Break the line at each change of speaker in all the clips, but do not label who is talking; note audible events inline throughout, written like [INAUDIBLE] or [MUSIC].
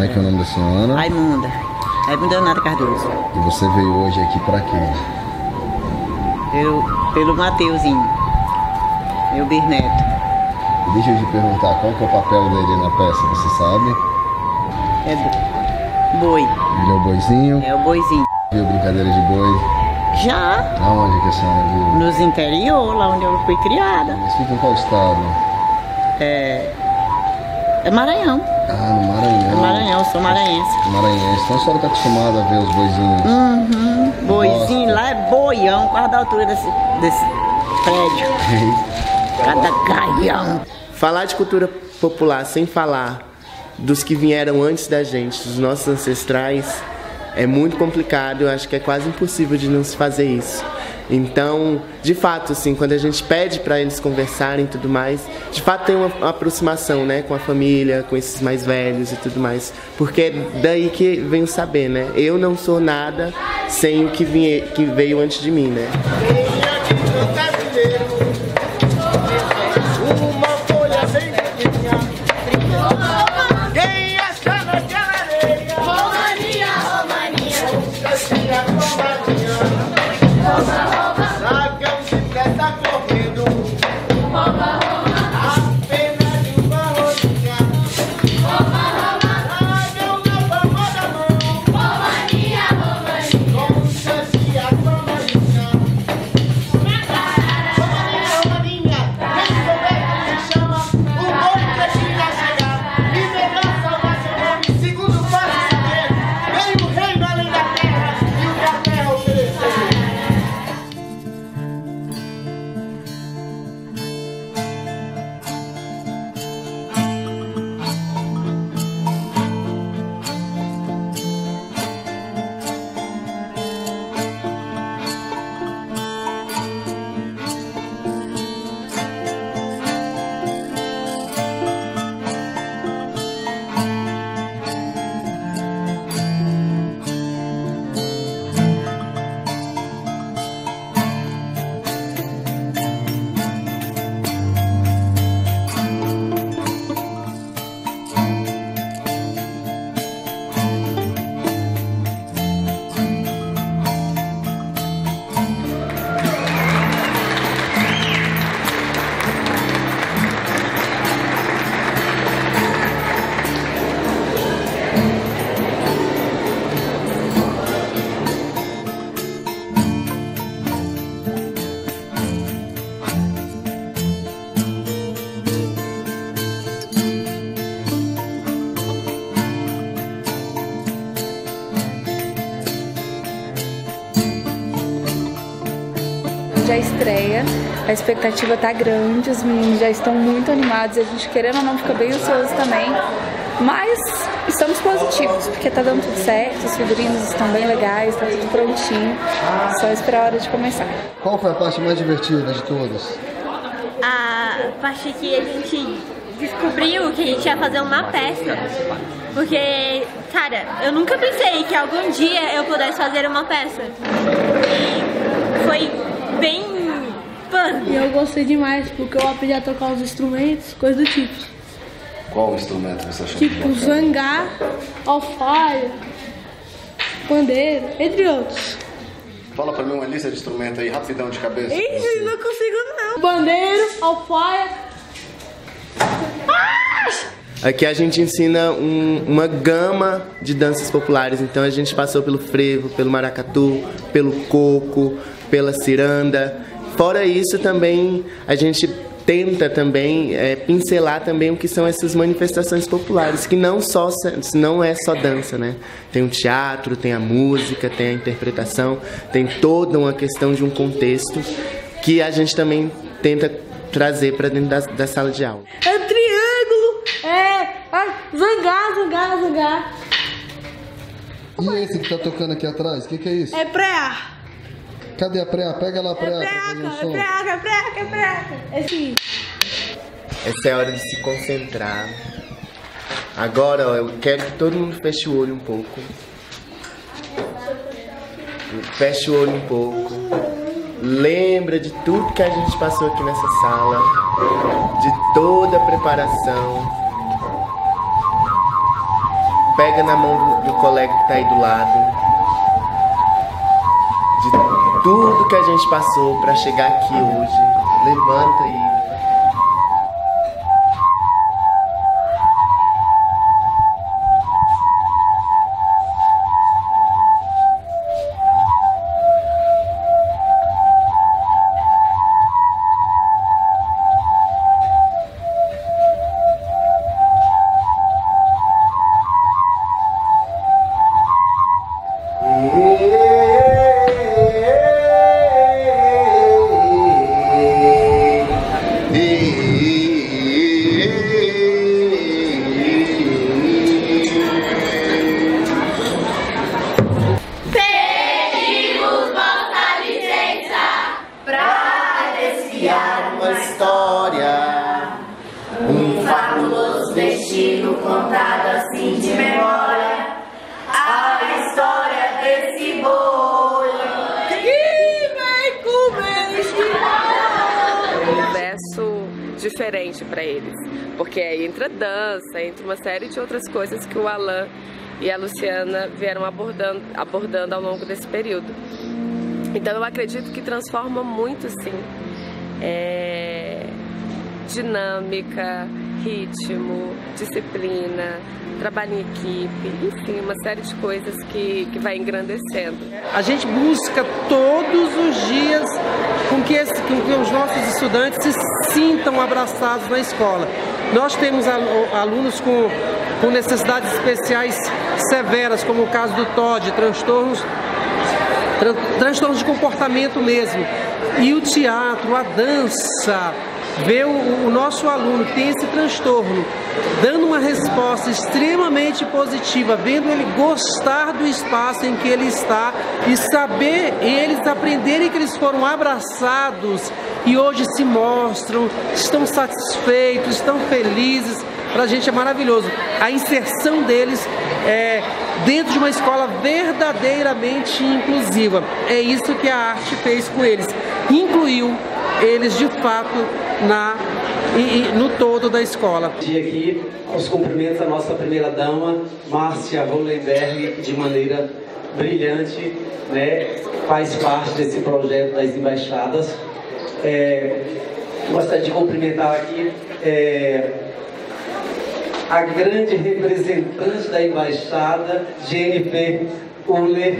Como é que é o nome da senhora?
Raimunda. Raimunda Leonardo Cardoso.
E você veio hoje aqui pra quê?
Pelo, pelo Mateuzinho. Meu bisneto.
Deixa eu te perguntar, qual que é o papel dele na peça, você sabe?
É bo- boi.
Ele é o boizinho?
É o boizinho.
Viu brincadeira de boi?
Já
Aonde que a senhora viu?
nos interior, lá onde eu fui criada.
Mas fica em qual estado?
É. É Maranhão.
Ah, no Maranhão.
É Maranhão, sou maranhense.
Maranhense. Então a senhora tá acostumada a ver os boizinhos.
Uhum. Boizinho
Gosta.
lá é boião, quase da altura desse, desse prédio. [LAUGHS] Cada gaião.
Falar de cultura popular sem falar dos que vieram antes da gente, dos nossos ancestrais, é muito complicado. Eu acho que é quase impossível de não se fazer isso. Então, de fato, assim, quando a gente pede para eles conversarem e tudo mais, de fato tem uma, uma aproximação, né, com a família, com esses mais velhos e tudo mais, porque é daí que vem o saber, né? Eu não sou nada sem o que, vinha, que veio antes de mim, né?
Uma folha bem verdinha.
Estreia, a expectativa tá grande, os meninos já estão muito animados, a gente querendo ou não fica bem ansioso também, mas estamos positivos, porque tá dando tudo certo, os figurinos estão bem legais, tá tudo prontinho, só esperar a hora de começar.
Qual foi a parte mais divertida de todas?
a parte que a gente descobriu que a gente ia fazer uma peça. Porque, cara, eu nunca pensei que algum dia eu pudesse fazer uma peça. E foi bem fun.
E eu gostei demais, porque eu aprendi a tocar os instrumentos, coisa do tipo.
Qual instrumento você achou
Tipo zangar, alfaia, pandeiro, entre outros.
Fala pra mim uma lista de instrumentos aí, rapidão de cabeça.
Ih, não consigo não. Bandeiro, alfaia.
Aqui a gente ensina um- uma gama de danças populares. Então a gente passou pelo frevo, pelo maracatu, pelo coco, pela ciranda. Fora isso também a gente tenta também é, pincelar também o que são essas manifestações populares, que não só não é só dança, né? Tem o teatro, tem a música, tem a interpretação, tem toda uma questão de um contexto que a gente também tenta trazer para dentro da, da sala de aula.
É triângulo, é. Ai, zangar, zangar, zangar.
E esse que tá tocando aqui atrás, o que, que é isso?
É preá.
Cadê a preá? Pega lá a preá pra fazer um
Preaca, é preaca, é preaca, é preaca. Esse.
Essa é a hora de se concentrar. Agora, ó, eu quero que todo mundo feche o olho um pouco. Feche o olho um pouco. Lembra de tudo que a gente passou aqui nessa sala, de toda a preparação. pega na mão do, do colega que tá aí do lado. Tudo que a gente passou pra chegar aqui hoje. Levanta e contado assim de memória. A história desse boi que vai comer
um universo diferente para eles, porque aí entra dança, entra uma série de outras coisas que o Alan e a Luciana vieram abordando, abordando ao longo desse período. Então eu acredito que transforma muito sim é, dinâmica, ritmo, disciplina, trabalho em equipe, enfim, uma série de coisas que, que vai engrandecendo.
A gente busca todos os dias com que, esse, com que os nossos estudantes se sintam abraçados na escola. Nós temos alunos com, com necessidades especiais severas, como o caso do TOD, transtornos, transtornos de comportamento mesmo. E o teatro, a dança, ver o, o nosso aluno que tem esse transtorno dando uma resposta extremamente positiva, vendo ele gostar do espaço em que ele está e saber eles aprenderem que eles foram abraçados e hoje se mostram, estão satisfeitos, estão felizes. Para a gente é maravilhoso. A inserção deles é, dentro de uma escola verdadeiramente inclusiva. É isso que a arte fez com eles. Incluiu eles de fato na, e, no todo da escola.
E aqui os cumprimentos à nossa primeira dama, Márcia Hollenberg, de maneira brilhante, né, faz parte desse projeto das embaixadas. É, gostaria de cumprimentar aqui é, a grande representante da embaixada, Jennifer Uller.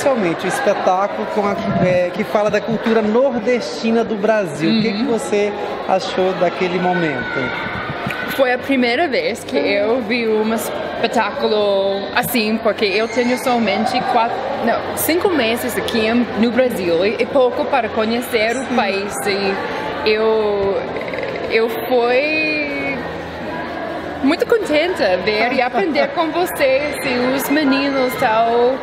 Especialmente o espetáculo a, é, que fala da cultura nordestina do Brasil. Uhum. O que, que uhum. você achou daquele momento?
Foi a primeira vez que eu vi um espetáculo assim, porque eu tenho somente quatro, não, cinco meses aqui no Brasil e, pouco para conhecer o país. E eu, eu fui muito contente ver e aprender com vocês e os meninos tal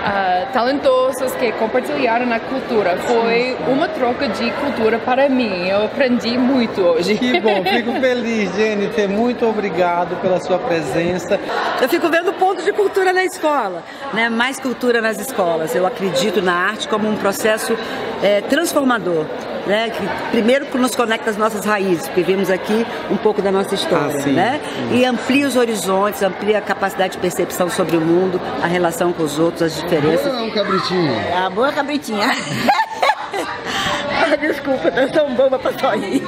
uh, talentosos que compartilharam a cultura. Foi uma troca de cultura para mim. Eu aprendi muito hoje.
Que bom, [LAUGHS] fico feliz, Jennifer. Muito obrigado pela sua presença.
Eu fico vendo ponto de cultura na escola, né? mais cultura nas escolas. Eu acredito na arte como um processo é, transformador né? Que primeiro nos conecta às nossas raízes, porque vimos aqui um pouco da nossa história, ah, né? E amplia os horizontes, amplia a capacidade de percepção sobre o mundo, a relação com os outros, as diferenças.
Boa, um cabritinho.
A boa cabritinha. ah, desculpa, eu sou boba pra sorrir.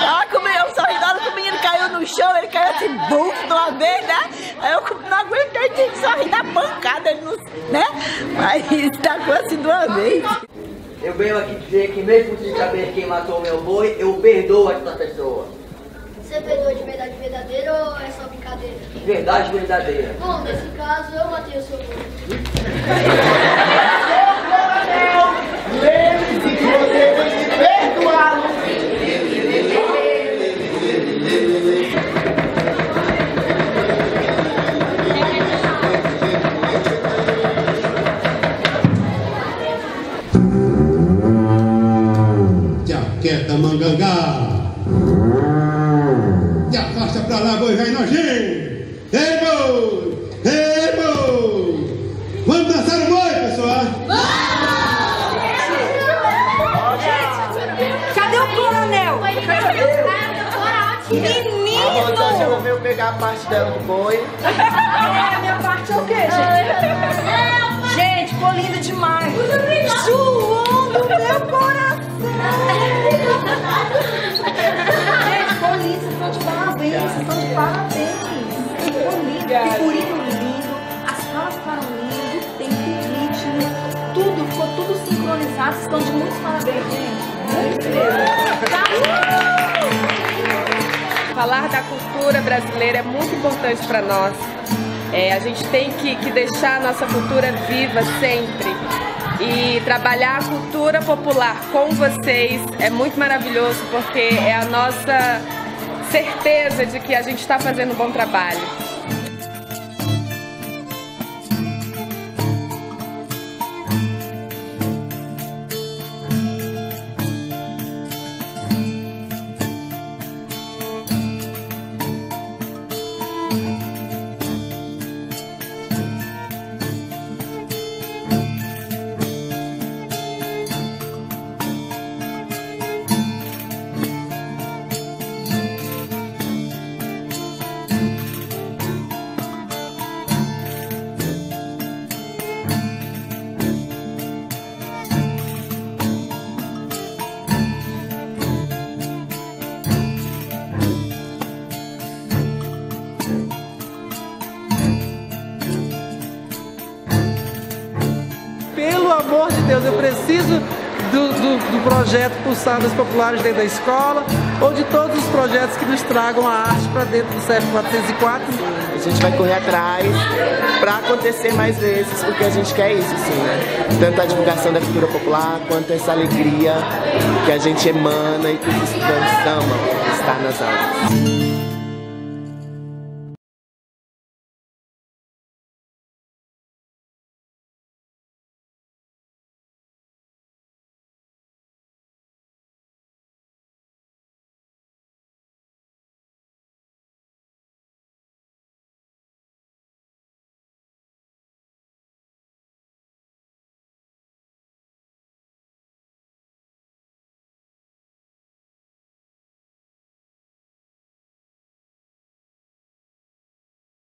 ah, como eu sorri, na hora que o menino caiu no chão, ele caiu assim, bum, de uma vez, né? Aí eu não aguentei, tinha que sorrir na pancada, ele não, né? Aí tacou assim de uma vez.
Eu venho aqui dizer que mesmo sem saber quem matou meu boi, eu perdoo essa pessoa.
Você perdoa de verdade verdadeira ou é só brincadeira?
Verdade verdadeira.
Bom, nesse caso eu matei o seu boi. [LAUGHS]
pra lá, boi velho gente! Ei,
boi! Ei, boi! Vamos dançar o boi, pessoal? Vamos! Cadê o coronel? Menino!
A resolveu então, pegar a parte dela do boi.
É, a minha parte é o quê, gente? Gente, ficou linda demais.
Suando, da cultura brasileira é muito importante para nós. É, a gente tem que, que deixar a nossa cultura viva sempre. E trabalhar a cultura popular com vocês é muito maravilhoso porque é a nossa certeza de que a gente está fazendo um bom trabalho.
Projeto Pulsadas Populares dentro da escola ou de todos os projetos que nos tragam a arte para dentro do CEF 404.
A gente vai correr atrás para acontecer mais vezes, porque a gente quer isso, sim, né? Tanto a divulgação da cultura popular, quanto essa alegria que a gente emana e que os estudantes amam estar nas aulas.